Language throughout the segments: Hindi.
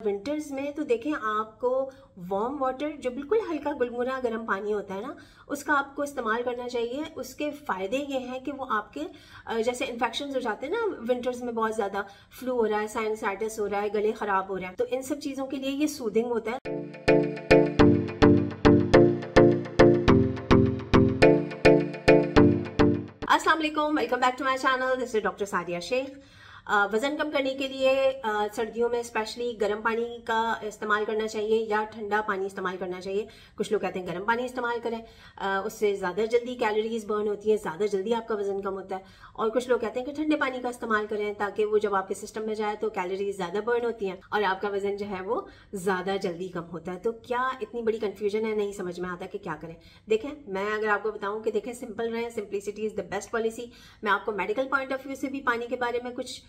विंटर्स में तो देखें आपको वार्म वाटर जो बिल्कुल हल्का गुलगुना गर्म पानी होता है ना, उसका आपको इस्तेमाल करना चाहिए। उसके फ़ायदे ये हैं कि वो आपके जैसे इन्फेक्शन हो जाते हैं ना विंटर्स में बहुत ज़्यादा फ्लू हो रहा है साइनसाइटिस हो रहा है, गले ख़राब हो रहा है तो इन सब चीज़ों के लिए ये सूदिंग होता है। अस्सलाम वालेकुम back to my channel this is doctor Sadia Shaikh वज़न कम करने के लिए सर्दियों में स्पेशली गर्म पानी का इस्तेमाल करना चाहिए या ठंडा पानी इस्तेमाल करना चाहिए। कुछ लोग कहते हैं गर्म पानी इस्तेमाल करें उससे ज़्यादा जल्दी कैलोरीज बर्न होती है, ज़्यादा जल्दी आपका वज़न कम होता है। और कुछ लोग कहते हैं कि ठंडे पानी का इस्तेमाल करें ताकि वो जब आपके सिस्टम में जाए तो कैलोरीज ज़्यादा बर्न होती हैं और आपका वज़न जो है वो ज़्यादा जल्दी कम होता है। तो क्या इतनी बड़ी कन्फ्यूज़न है? नहीं समझ में आता कि क्या करें। देखें, मैं अगर आपको बताऊँ कि देखें सिंपल रहें simplicity is the best policy मैं आपको मेडिकल पॉइंट ऑफ़ व्यू से भी पानी के बारे में कुछ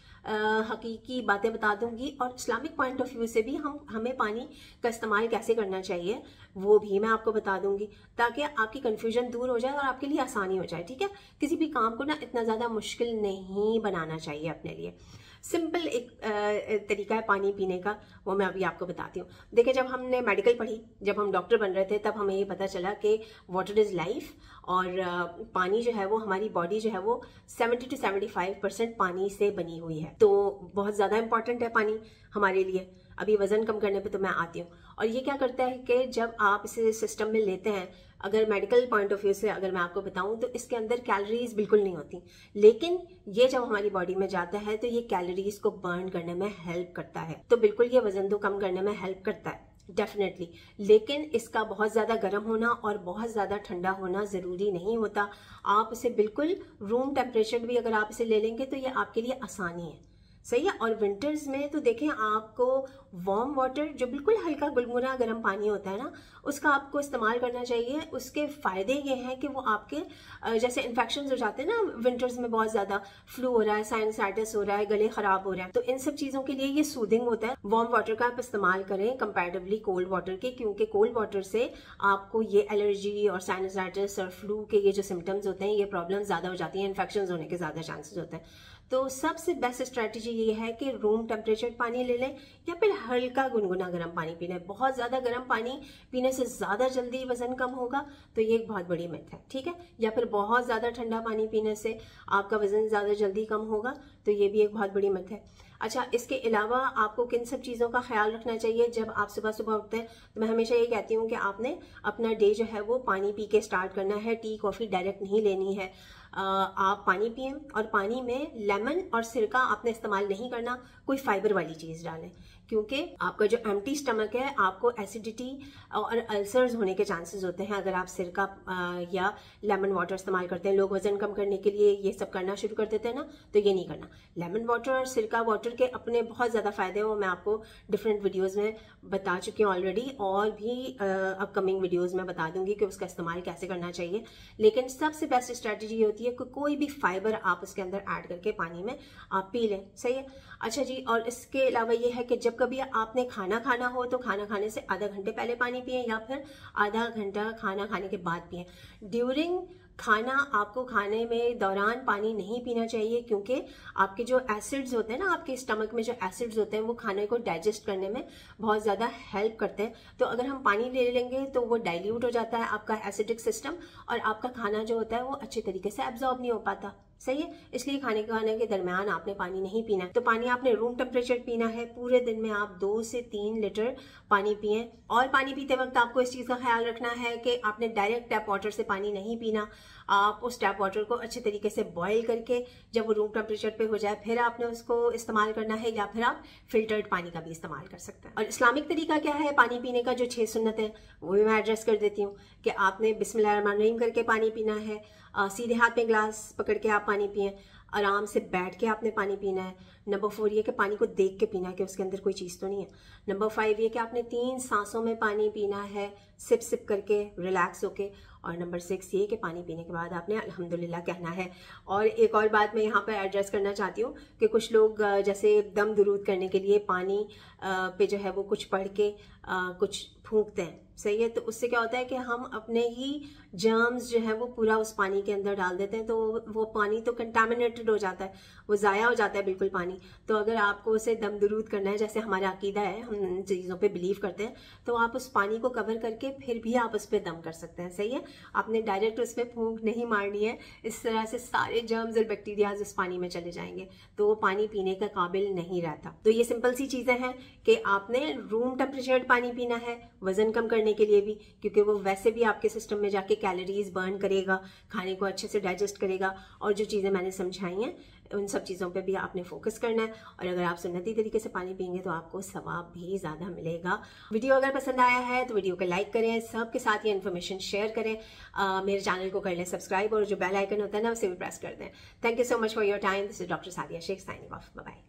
हकीकी बातें बता दूँगी और इस्लामिक पॉइंट ऑफ़ व्यू से भी हम, हमें पानी का इस्तेमाल कैसे करना चाहिए, वो भी मैं आपको बता दूँगी, ताकि आपकी कन्फ्यूज़न दूर हो जाए और आपके लिए आसानी हो जाए, ठीक है? किसी भी काम को ना इतना ज़्यादा मुश्किल नहीं बनाना चाहिए अपने लिए। सिंपल एक तरीका है पानी पीने का, वो मैं अभी आपको बताती हूँ। देखिए, जब हमने मेडिकल पढ़ी, जब हम डॉक्टर बन रहे थे, तब हमें ये पता चला कि वाटर इज़ लाइफ और पानी जो है वो, हमारी बॉडी जो है वो 70 टू 75 परसेंट पानी से बनी हुई है। तो बहुत ज़्यादा इंपॉर्टेंट है पानी हमारे लिए। अभी वज़न कम करने पर तो मैं आती हूँ। और ये क्या करता है कि जब आप इसे सिस्टम में लेते हैं, अगर मेडिकल पॉइंट ऑफ़ व्यू से अगर मैं आपको बताऊँ तो इसके अंदर कैलोरीज बिल्कुल नहीं होती। लेकिन ये जब हमारी बॉडी में जाता है तो ये कैलोरीज को बर्न करने में हेल्प करता है। तो बिल्कुल ये वज़न तो कम करने में हेल्प करता है डेफिनेटली लेकिन इसका बहुत ज़्यादा गर्म होना और बहुत ज़्यादा ठंडा होना ज़रूरी नहीं होता। आप इसे बिल्कुल रूम टेम्परेचर भी अगर आप इसे ले लेंगे तो ये आपके लिए आसानी है। सही है? और विंटर्स में तो देखें, आपको वार्म वाटर जो बिल्कुल हल्का गुलगुना गर्म पानी होता है ना, उसका आपको इस्तेमाल करना चाहिए। उसके फ़ायदे ये हैं कि वो आपके जैसे इन्फेक्शन हो जाते हैं ना विंटर्स में बहुत ज़्यादा फ्लू हो रहा है साइनसाइटिस हो रहा है, गले ख़राब हो रहा है। तो इन सब चीज़ों के लिए ये सूदिंग होता है। वार्म वाटर का आप इस्तेमाल करें कंपेरेटिवली कोल्ड वाटर के, क्योंकि कोल्ड वाटर से आपको ये एलर्जी और साइनसाइटिस और फ्लू के ये जो सिम्टम्स होते हैं, ये प्रॉब्लम ज़्यादा हो जाती है इन्फेक्शन होने के ज़्यादा चांसेस होते हैं। तो सबसे बेस्ट स्ट्रेटेजी ये है कि रूम टेम्परेचर पानी ले लें या फिर हल्का गुनगुना गर्म पानी पीना है बहुत ज़्यादा गर्म पानी पीने से ज़्यादा जल्दी वज़न कम होगा तो ये एक बहुत बड़ी मिथ है, ठीक है? या फिर बहुत ज़्यादा ठंडा पानी पीने से आपका वज़न ज़्यादा जल्दी कम होगा तो ये भी एक बहुत बड़ी मिथ है। अच्छा इसके अलावा आपको किन सब चीज़ों का ख्याल रखना चाहिए? जब आप सुबह सुबह उठते हैं तो मैं हमेशा ये कहती हूँ कि आपने अपना डे जो है, वो पानी पी के स्टार्ट करना है। टी, कॉफ़ी डायरेक्ट नहीं लेनी है। आप पानी पिए और पानी में लेमन और सिरका आपने इस्तेमाल नहीं करना। कोई फाइबर वाली चीज़ डालें। क्योंकि आपका जो एम्प्टी स्टमक है, आपको एसिडिटी और अल्सर्स होने के चांसेस होते हैं अगर आप सिरका या लेमन वाटर इस्तेमाल करते हैं। लोग वज़न कम करने के लिए ये सब करना शुरू कर देते हैं ना तो ये नहीं करना। लेमन वाटर और सिरका वाटर के अपने बहुत ज़्यादा फ़ायदे हैं, वो मैं आपको डिफरेंट वीडियोज़ में बता चुकी हूँ ऑलरेडी और भी अपकमिंग वीडियोज़ में बता दूँगी कि उसका इस्तेमाल कैसे करना चाहिए। लेकिन सबसे बेस्ट स्ट्रेटेजी होती है कि कोई भी फाइबर आप उसके अंदर ऐड करके पानी में आप पी लें। सही है? अच्छा जी, और इसके अलावा ये है कि जब कभी आपने खाना खाना हो तो खाना खाने से आधा घंटे पहले पानी पिए या फिर आधा घंटा खाना खाने के बाद पिए। ड्यूरिंग खाना आपको खाने में दौरान पानी नहीं पीना चाहिए क्योंकि आपके जो एसिड्स होते हैं ना, आपके स्टमक में जो एसिड्स होते हैं, वो खाने को डाइजेस्ट करने में बहुत ज़्यादा हेल्प करते हैं। तो अगर हम पानी ले लेंगे तो वो डाइल्यूट हो जाता है आपका एसिडिक सिस्टम और आपका खाना जो होता है वो अच्छे तरीके से एब्जॉर्ब नहीं हो पाता। सही है? इसलिए खाने खाने के दरमियान आपने पानी नहीं पीना तो पानी आपने रूम टेम्परेचर पीना है। पूरे दिन में आप दो से तीन लीटर पानी पिए। और पानी पीते वक्त आपको इस चीज़ का ख्याल रखना है कि आपने डायरेक्ट टैप वाटर से पानी नहीं पीना। आप उस टैप वाटर को अच्छे तरीके से बॉयल करके जब वो रूम टेम्परेचर पे हो जाए, फिर आपने उसको इस्तेमाल करना है या फिर आप फिल्टर्ड पानी का भी इस्तेमाल कर सकते हैं। और इस्लामिक तरीका क्या है? पानी पीने का जो छह सुन्नत है, वो भी मैं एड्रेस कर देती हूँ कि आपने बिस्मिल्लाह करके पानी पीना है। सीधे हाथ में ग्लास पकड़ के आप पानी पिए, आराम से बैठ के आपने पानी पीना है। नंबर फोर ये कि पानी को देख के पीना है कि उसके अंदर कोई चीज़ तो नहीं है। नंबर फाइव ये कि आपने तीन सांसों में पानी पीना है सिप सिप करके रिलैक्स होके। और नंबर सिक्स ये कि पानी पीने के बाद आपने अल्हम्दुलिल्लाह कहना है। और एक और बात मैं यहाँ पर एड्रेस करना चाहती हूँ कि कुछ लोग, जैसे दम दुरूद करने के लिए पानी पे जो है वो कुछ पढ़ के कुछ फूंकते हैं। सही है? तो उससे क्या होता है कि हम अपने ही जर्म्स जो है वो पूरा उस पानी के अंदर डाल देते हैं तो वो पानी तो कंटामिनेटेड हो जाता है। वो ज़ाया हो जाता है बिल्कुल पानी। तो अगर आपको उसे दम दरूद करना है, जैसे हमारा अकीदा है, हम चीज़ों पे बिलीव करते हैं तो आप उस पानी को कवर करके फिर भी आप उस पर दम कर सकते हैं। सही है? आपने डायरेक्ट उस पर फूंक नहीं मारनी है। इस तरह से सारे जर्म्स और बैक्टीरियाज उस पानी में चले जाएँगे। तो वो पानी पीने का काबिल नहीं रहता। तो ये सिंपल सी चीज़ें हैं कि आपने रूम टेम्परेचर पानी पीना है वज़न कम करने के लिए भी क्योंकि वो वैसे भी आपके सिस्टम में जाके कैलोरीज बर्न करेगा खाने को अच्छे से डाइजेस्ट करेगा और जो चीज़ें मैंने समझाई हैं उन सब चीज़ों पे भी आपने फोकस करना है। और अगर आप सुन्नती तरीके से पानी पियेंगे तो आपको सवाब भी ज़्यादा मिलेगा। वीडियो अगर पसंद आया है तो वीडियो को लाइक करें सबके साथ ये इन्फॉर्मेशन शेयर करें। आ, मेरे चैनल को कर लें सब्सक्राइब और जो बेल आइकन होता है ना उसे भी प्रेस कर दें। Thank you so much for your time this is doctor Sadia Shaikh signing off bye